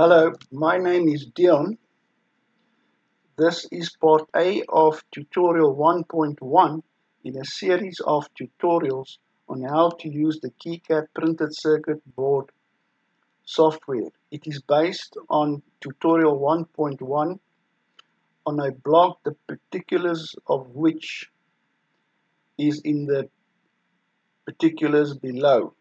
Hello, my name is Deon. This is part A of tutorial 1.1 in a series of tutorials on how to use the KiCad printed circuit board software. It is based on tutorial 1.1 on a blog the particulars of which is in the particulars below.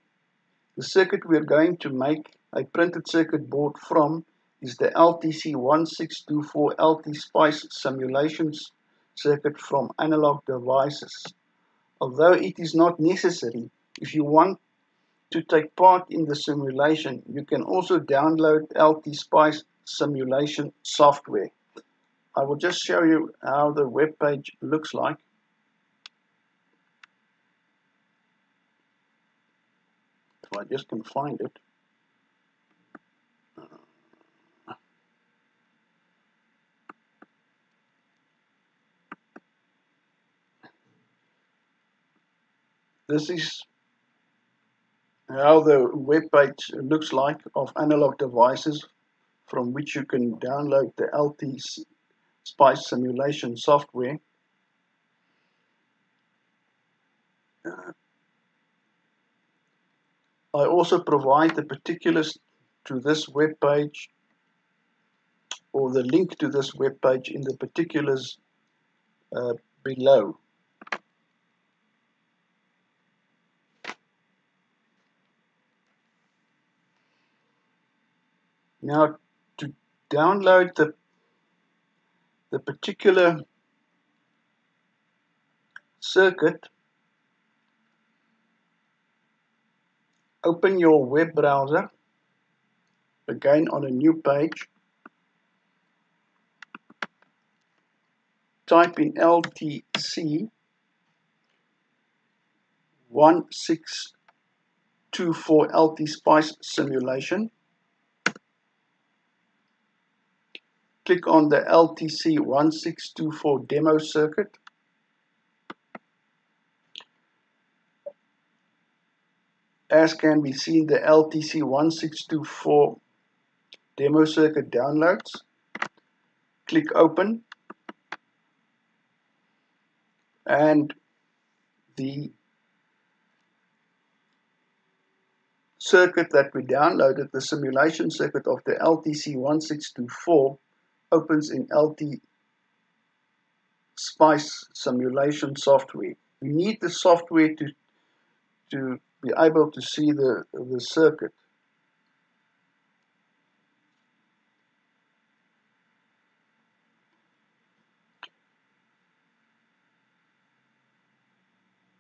The circuit we are going to make a printed circuit board from is the LTC1624 LT Spice simulations circuit from analog devices. Although it is not necessary, if you want to take part in the simulation, you can also download LT Spice simulation software. I will just show you how the web page looks like. If I just can find it. This is how the web page looks like of analog devices from which you can download the LT Spice simulation software. I also provide the particulars to this web page or the link to this web page in the particulars uh, below. Now to download the the particular circuit open your web browser again on a new page. Type in LTC 1624 LT Spice simulation click on the LTC1624 demo circuit. As can be seen, the LTC1624 demo circuit downloads. Click open and the circuit that we downloaded, the simulation circuit of the LTC1624 opens in LT Spice simulation software. You need the software to, to be able to see the, the circuit.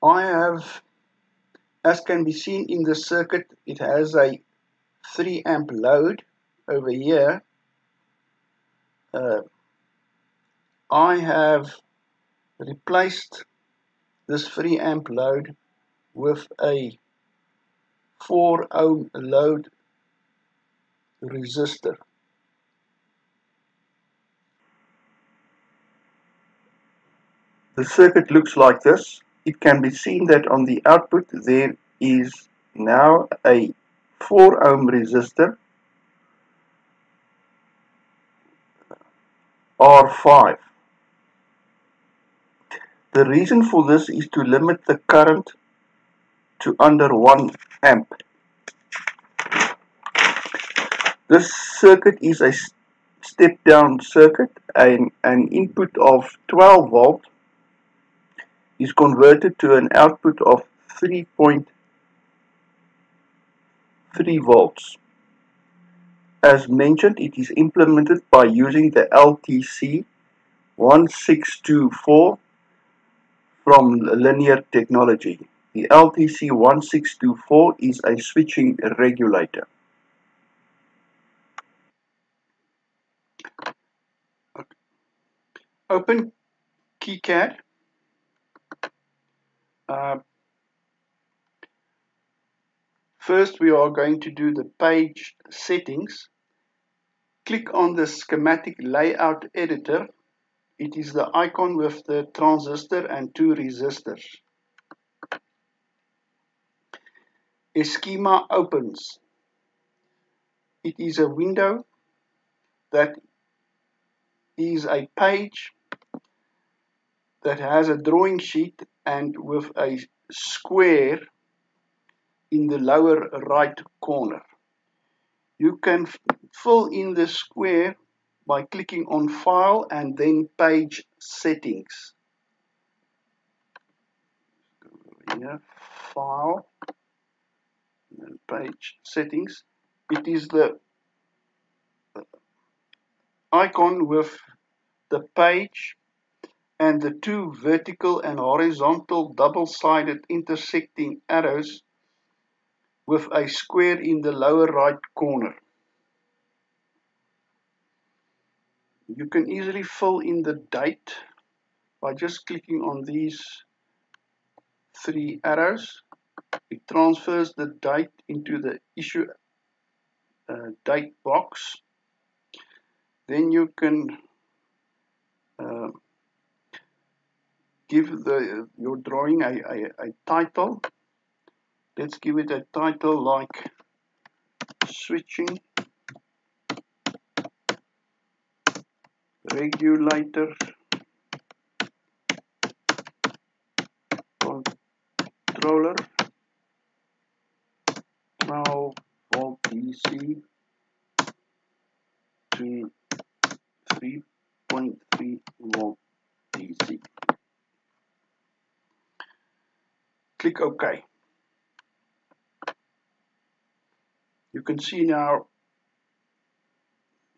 I have, as can be seen in the circuit, it has a 3 amp load over here uh, I have replaced this 3 amp load with a 4 ohm load resistor. The circuit looks like this. It can be seen that on the output there is now a 4 ohm resistor R5. The reason for this is to limit the current to under 1 amp. This circuit is a step down circuit and an input of 12 volt is converted to an output of 3.3 volts. As mentioned, it is implemented by using the LTC 1624 from Linear Technology. The LTC 1624 is a switching regulator. Open KiCad. Uh, first we are going to do the page settings click on the schematic layout editor. It is the icon with the transistor and two resistors. Eeschema opens. It is a window that is a page that has a drawing sheet and with a square in the lower right corner. You can fill in the square by clicking on File and then Page Settings. Here, File, and Page Settings. It is the uh, icon with the page and the two vertical and horizontal double-sided intersecting arrows with a square in the lower right corner. You can easily fill in the date by just clicking on these three arrows. It transfers the date into the issue uh, date box then you can uh, give the your drawing a, a, a title let's give it a title like switching regulator controller 12 volt DC to 3.3 volt DC. Click OK. You can see now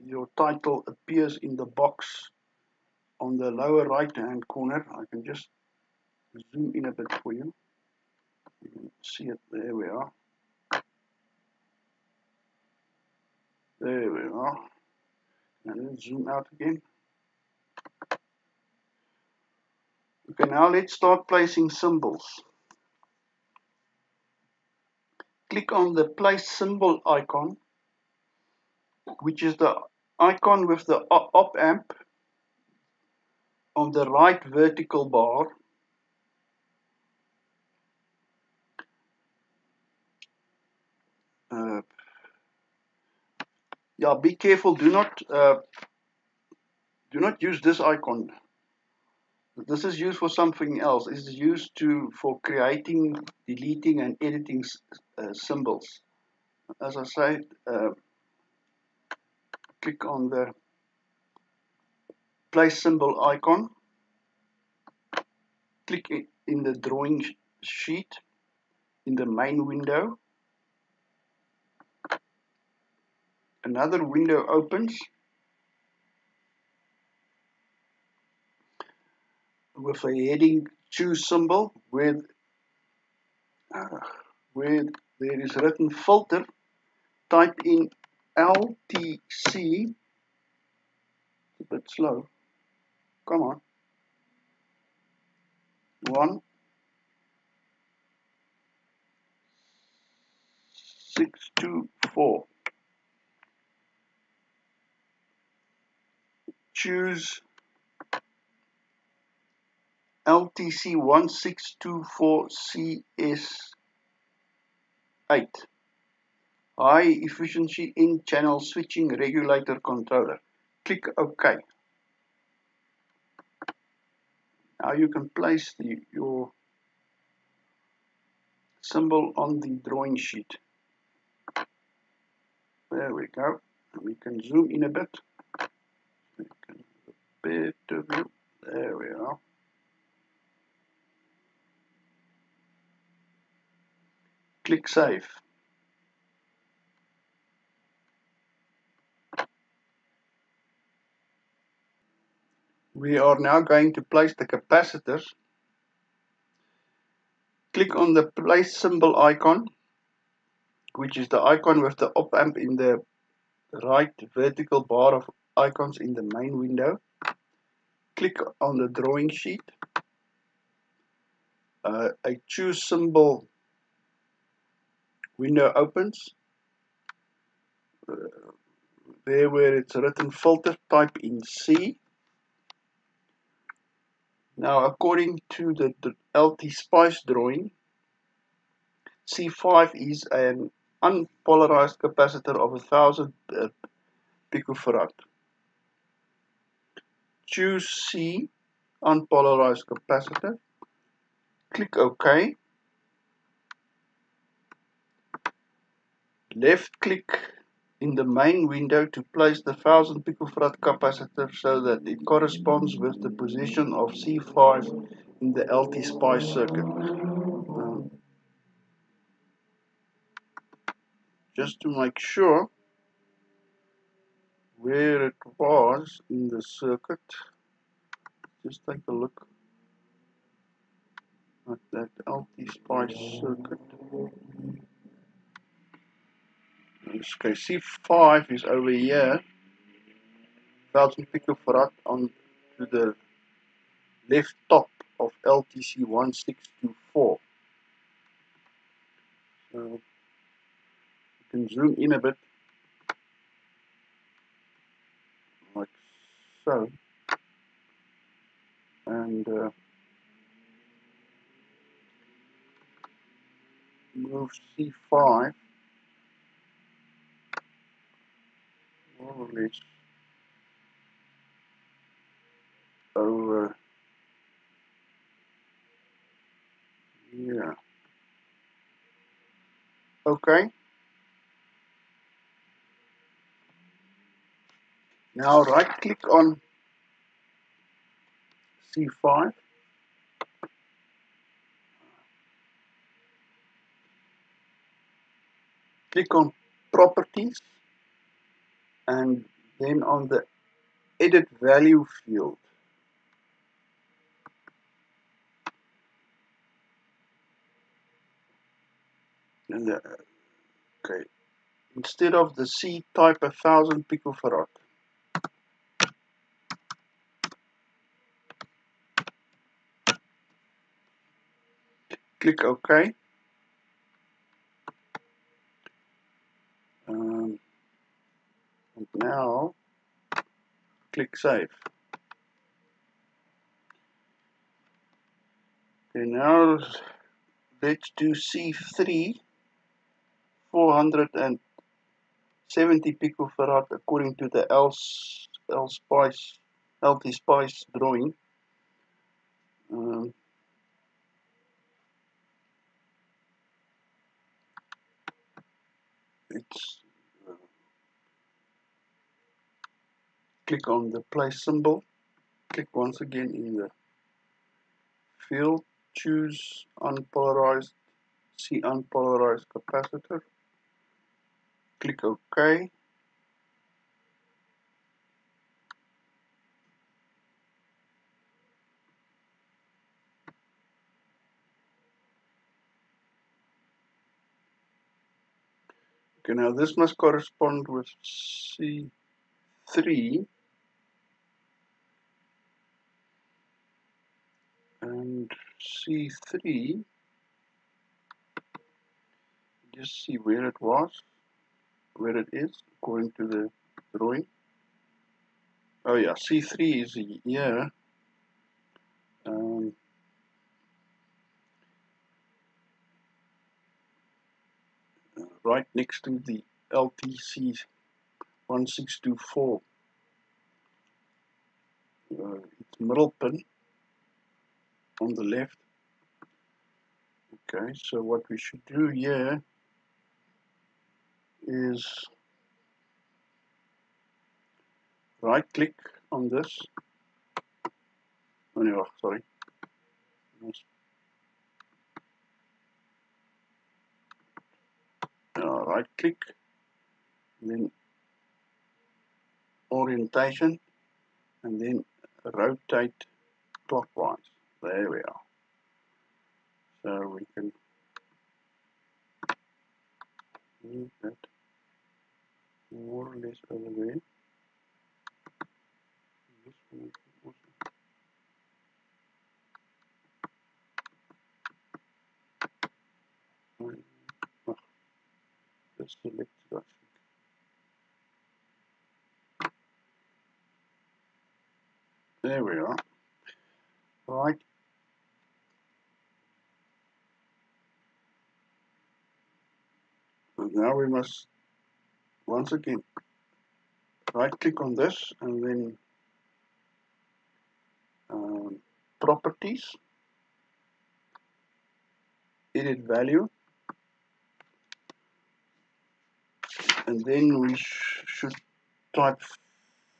your title appears in the box on the lower right hand corner. I can just zoom in a bit for you. You can see it. There we are. There we are and then zoom out again. Okay, now let's start placing symbols. Click on the place symbol icon, which is the icon with the op amp on the right vertical bar. Uh, yeah be careful do not uh, do not use this icon this is used for something else. This is used to for creating deleting and editing uh, symbols. As I said uh, click on the place symbol icon. Click in the drawing sheet in the main window. Another window opens with a heading choose symbol with uh, where there is written filter type in LTC a bit slow. Come on. One. Six two four. Choose LTC 1624CS8 High Efficiency N-Channel Switching Regulator Controller. Click OK. Now you can place the, your symbol on the drawing sheet. There we go. We can zoom in a bit bit of. There we are. Click Save. We are now going to place the capacitors. Click on the place symbol icon, which is the icon with the op amp in the right vertical bar of icons in the main window. Click on the drawing sheet. Uh, a choose symbol window opens. Uh, there where it's written filter, type in C. Now according to the, the LT Spice drawing, C5 is an unpolarized capacitor of a thousand uh, picofarad. choose C, unpolarized capacitor, click OK. Left click in the main window to place the 1000 picofarad capacitor so that it corresponds with the position of C5 in the LT Spice circuit. Um, just to make sure where it was in the circuit, just take a look at that LT Spice circuit. Okay, C5 is over here, 1000 picofarad on to the left top of LTC 1624. So you can zoom in a bit. Like so. And uh, move C5 more or less over Yeah. Okay. Now right click on C5. Click on properties and then on the edit value field. The, okay, instead of the C type a thousand picofarad. Click OK. Um, and now click Save. Okay, now let's do C3 470 picofarad according to the L, L Spice LT Spice drawing. Um, it's uh, click on the place symbol. Click once again in the field. Choose unpolarized see unpolarized capacitor click OK Okay, now this must correspond with C3 and C3 just see where it was where it is according to the drawing. Oh yeah C3 is here um, right next to the LTC 1624 uh, it's middle pin on the left. Okay so what we should do here is right click on this. Oh no sorry. Uh, right click then orientation. And then rotate clockwise. There we are. So we can move that more or less this just select that there we are. Right. Now we must once again right click on this and then um, properties, edit value, and then we sh should type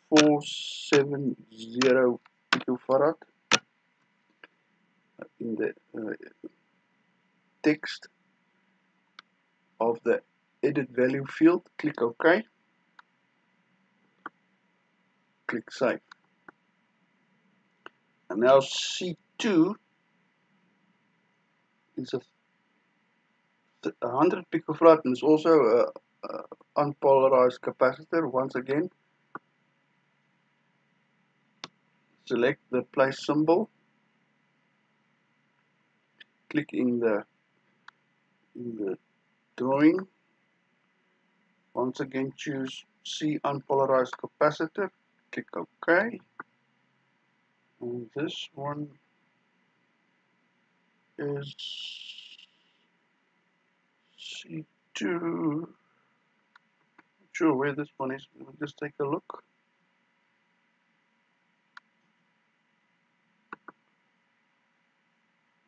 470 picofarad in the uh, text of the edit value field click OK. Click save. And now C2 is a 100 picofarad and is also a, a unpolarized capacitor. Once again select the place symbol. Click in the in the drawing once again choose C unpolarized capacitor. Click OK. And this one is C2 not sure where this one is. We'll just take a look.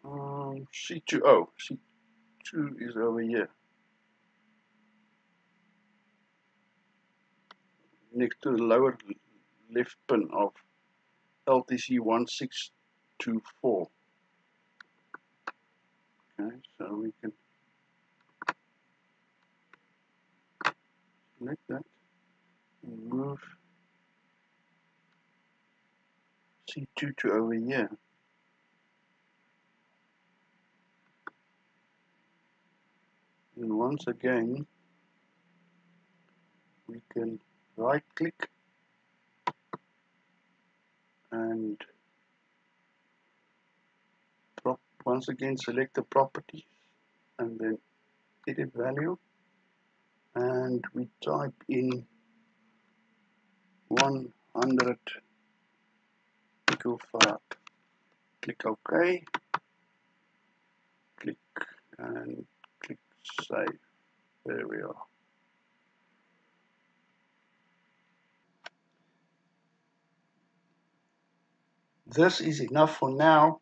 Um, C2 oh C2 is over here next to the lower left pin of LTC 1624. Okay, so we can select that and move C2 to over here. And once again, we can right click and once again select the properties and then edit value and we type in 100 picofarad click OK. Click and click save. There we are this is enough for now.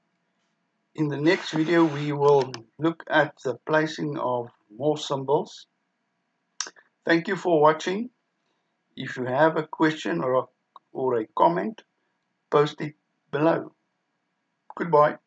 In the next video we will look at the placing of more symbols. Thank you for watching. If you have a question or a, or a comment, post it below. Goodbye.